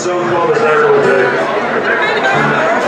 so called The Hero Day.